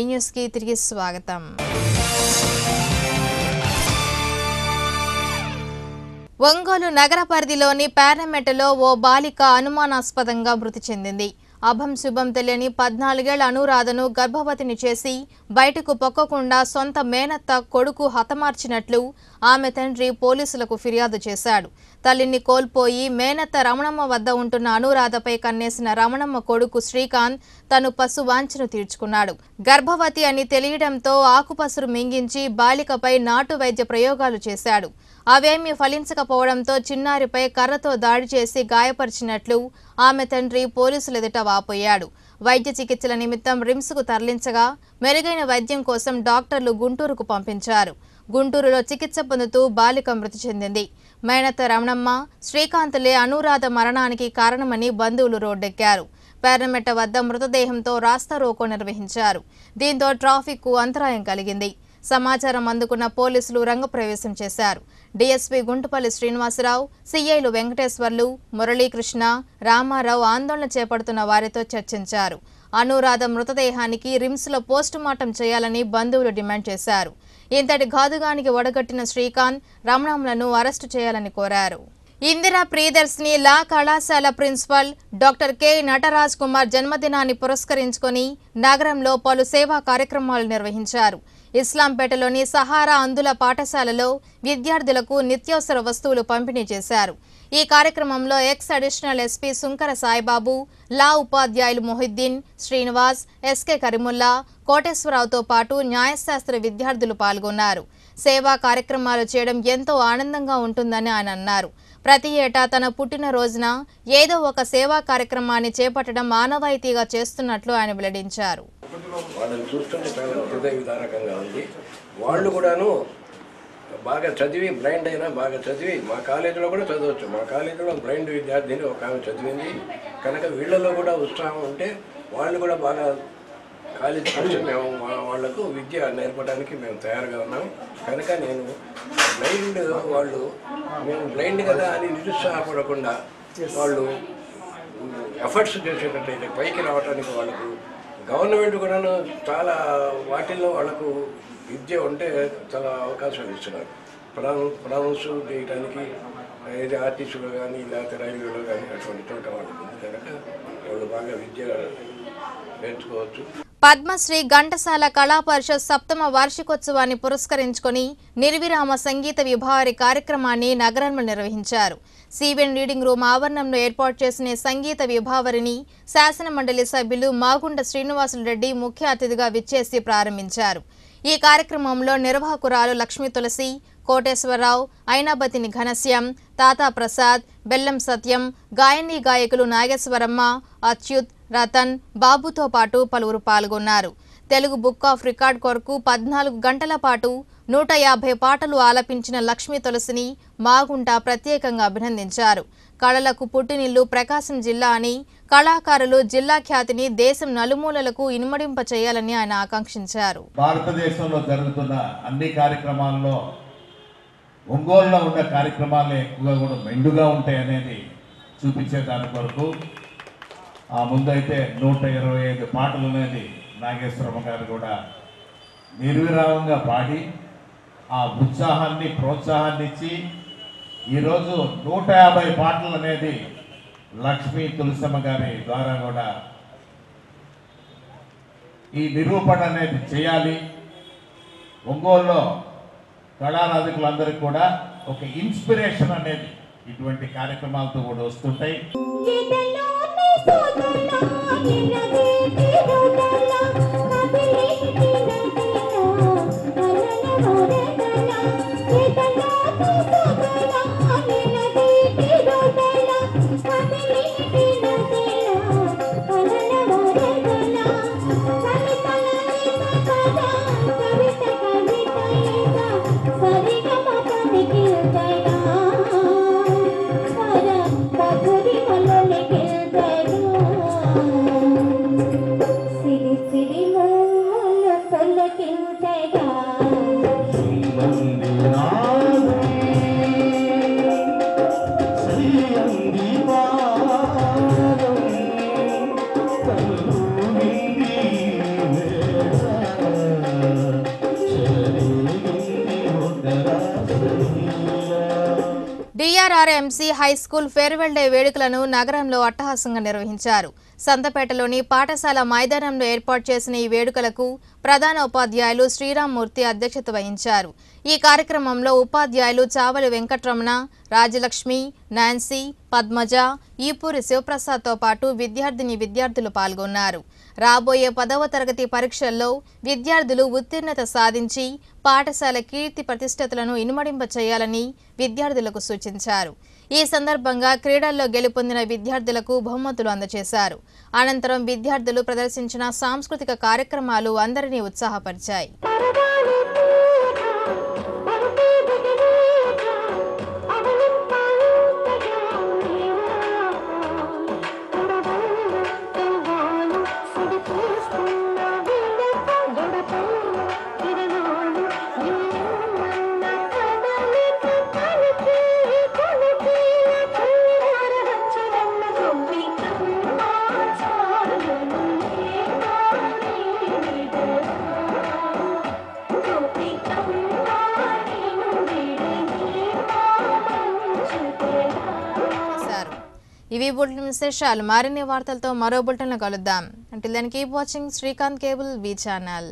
న్యూస్కి తిరిగి స్వాగతం. ఒంగోలు నగర పరిధిలోని పార్లమెంటులో ఓ బాలిక అనుమానాస్పదంగా మృతి చెందింది. అభం శుభం తెలియని పద్నాలుగేళ్ళ అనురాధను గర్భవతిని చేసి బయటకు పొక్కకుండా సొంత మేనత్త కొడుకు హతమార్చినట్లు ఆమె తండ్రి పోలీసులకు ఫిర్యాదు చేశాడు. తల్లిని కోల్పోయి మేనత్త రమణమ్మ వద్ద ఉంటున్న అనురాధపై కన్నేసిన రమణమ్మ కొడుకు శ్రీకాంత్ తను పశు వాంఛను తీర్చుకున్నాడు. గర్భవతి అని తెలియడంతో ఆకుపసురు మింగించి బాలికపై నాటు వైద్య ప్రయోగాలు చేశాడు. అవేమీ ఫలించకపోవడంతో చిన్నారిపై కర్రతో దాడి చేసి గాయపరిచినట్లు ఆమె తండ్రి పోలీసులు ఎదుట వాపోయాడు. వైద్య చికిత్సల నిమిత్తం రిమ్స్కు తరలించగా మెరుగైన వైద్యం కోసం డాక్టర్లు గుంటూరుకు పంపించారు. గుంటూరులో చికిత్స పొందుతూ బాలిక మృతి చెందింది. మేనత్త రమణమ్మ శ్రీకాంత్లే అనురాధ మరణానికి కారణమని బంధువులు రోడ్డెక్కారు. పేర్నమెట్ట వద్ద మృతదేహంతో రాస్తా రోకో నిర్వహించారు. దీంతో ట్రాఫిక్కు అంతరాయం కలిగింది. సమాచారం అందుకున్న పోలీసులు రంగప్రవేశం చేశారు. డీఎస్పీ గుంటుపల్లి శ్రీనివాసరావు సీఐలు వెంకటేశ్వర్లు మురళీకృష్ణ రామారావు ఆందోళన చేపడుతున్న వారితో చర్చించారు. అనురాధ మృతదేహానికి రిమ్స్లో పోస్టుమార్టం చేయాలని బంధువులు డిమాండ్ చేశారు. ఇంతటి ఘాతుగానికి ఒడగట్టిన శ్రీకాంత్ రమణంలను అరెస్టు చేయాలని కోరారు. ఇందిరా ప్రియదర్శిని లా కళాశాల principal doctor K Nataraj Kumar జన్మదినాన్ని పురస్కరించుకొని నగరంలో పలు సేవా కార్యక్రమాలు నిర్వహించారు. ఇస్లాంపేటలోని సహారా అందుల పాఠశాలలో విద్యార్థులకు నిత్యావసర వస్తువులు పంపిణీ చేశారు. ఈ కార్యక్రమంలో ex additional SP Sunkara Saibabu law ఉపాధ్యాయులు మొహిద్దీన్ శ్రీనివాస్ ఎస్కే కరిముల్లా కోటేశ్వరరావుతో పాటు న్యాయశాస్త్ర విద్యార్థులు పాల్గొన్నారు. సేవా కార్యక్రమాలు చేయడం ఎంతో ఆనందంగా ఉంటుందని ఆయన అన్నారు. ప్రతి ఏటా తన పుట్టినరోజున ఏదో ఒక సేవా కార్యక్రమాన్ని చేపట్టడం ఆనవాయితీగా చేస్తున్నట్లు ఆయన వెల్లడించారు. వాళ్ళని చూస్తుంటే చాలా హృదయ విదారకంగా ఉంది. వాళ్ళు కూడాను బాగా చదివి బ్లైండ్ అయినా బాగా చదివి మా కాలేజీలో కూడా చదవచ్చు. మా కాలేజీలో బ్లైండ్ విద్యార్థిని ఒక ఆమె చదివింది. కనుక వీళ్ళలో కూడా ఉత్సాహం ఉంటే వాళ్ళు కూడా బాగా కాలేజీ వచ్చి మేము వాళ్ళకు విద్య నేర్పడానికి మేము తయారుగా ఉన్నాం. కనుక నేను బ్లైండ్ వాళ్ళు మేము బ్లైండ్ కదా అని నిరుత్సాహపడకుండా వాళ్ళు ఎఫర్ట్స్ చేసేటట్లయితే పైకి రావడానికి వాళ్ళకు గవర్నమెంట్ కూడాను చాలా వాటిల్లో వాళ్ళకు విద్య ఉంటే చాలా అవకాశాలు ఇస్తున్నారు. ప్రౌ ప్రౌన్స్ చేయడానికి ఏది ఆర్టీసీలో కానీ లేకపోతే రైల్వేలో కానీ అటువంటి చోట వాళ్ళకి ఉంది కనుక వాళ్ళు బాగా విద్య నేర్చుకోవచ్చు. పద్మశ్రీ ఘంటసాల కళా పరిషత్ సప్తమ వార్షికోత్సవాన్ని పురస్కరించుకొని నిర్విరామ సంగీత విభావరి కార్యక్రమాన్ని నగరంలో నిర్వహించారు. సీవెన్ రీడింగ్ రూమ్ ఆవరణంలో ఏర్పాటు చేసిన సంగీత విభావరిని శాసన మండలి సభ్యులు మాగుండ శ్రీనివాసులరెడ్డి ముఖ్య అతిథిగా విచ్చేసి ప్రారంభించారు. ఈ కార్యక్రమంలో నిర్వాహకురాలు లక్ష్మీ తులసి కోటేశ్వరరావు ఐనాబతిని ఘనశ్యాం తాతా ప్రసాద్ బెల్లం సత్యం గాయని గాయకులు నాగేశ్వరమ్మ అచ్యుత్ రతన్ బాబుతో పాటు పలువురు పాల్గొన్నారు. తెలుగు బుక్ ఆఫ్ రికార్డ్ కొరకు పద్నాలుగు గంటల పాటు నూట యాభై పాటలు ఆలపించిన లక్ష్మీ తులసిని మాగుంట ప్రత్యేకంగా అభినందించారు. కళలకు పుట్టినిల్లు ప్రకాశం జిల్లా అని కళాకారులు జిల్లా ఖ్యాతిని దేశం నలుమూలలకు ఇనుమడింప చేయాలని ఆయన ఆకాంక్షించారు. భారతదేశంలో జరుగుతున్న అన్ని కార్యక్రమాల్లో ఒంగోలులో ఉన్న కార్యక్రమాలు ఎక్కువగా కూడా మెండుగా ఉంటాయనేది చూపించే దాని కొరకు ఆ ముందైతే నూట ఇరవై ఐదు పాటలు అనేది నాగేశ్వరమ్మ గారు కూడా. నిర్విరామంగా పాడి ఆ ఉత్సాహాన్ని ప్రోత్సాహాన్ని ఇచ్చి ఈరోజు నూట యాభై పాటలు అనేది లక్ష్మీ తులసమ్మ గారి ద్వారా కూడా ఈ నిరూపణ అనేది చేయాలి. ఒంగోలులో కళారాధికులందరికీ కూడా ఒక ఇన్స్పిరేషన్ అనేది ఇటువంటి కార్యక్రమాలతో కూడా వస్తుంటాయి. Oh, Xe. KRRMC high school farewell day వేడుకలను నగరంలో అట్టహాసంగా నిర్వహించారు. సంతపేటలోని పాఠశాల మైదానంలో ఏర్పాటు చేసిన ఈ వేడుకలకు ప్రధాన ఉపాధ్యాయులు శ్రీరామ్మూర్తి అధ్యక్షత వహించారు. ఈ కార్యక్రమంలో ఉపాధ్యాయులు చావలి వెంకట్రమణ రాజలక్ష్మి నాన్సీ పద్మజ ఈపూరి శివప్రసాద్తో పాటు విద్యార్థిని విద్యార్థులు పాల్గొన్నారు. రాబోయే పదవ తరగతి పరీక్షల్లో విద్యార్థులు ఉత్తీర్ణత సాధించి పాఠశాల కీర్తి ప్రతిష్టతలను ఇనుమడింప చేయాలని విద్యార్థులకు సూచించారు. ఈ సందర్భంగా క్రీడల్లో గెలుపొందిన విద్యార్థులకు బహుమతులు అందజేశారు. అనంతరం విద్యార్థులు ప్రదర్శించిన సాంస్కృతిక కార్యక్రమాలు అందరినీ ఉత్సాహపరిచాయి. ఇవి బులెటిన్ విశేషాలు. మరిన్ని వార్తలతో మరో బులెటిన్లో కలుద్దాం. అంటే దానికి keep watching Srikanth cable V channel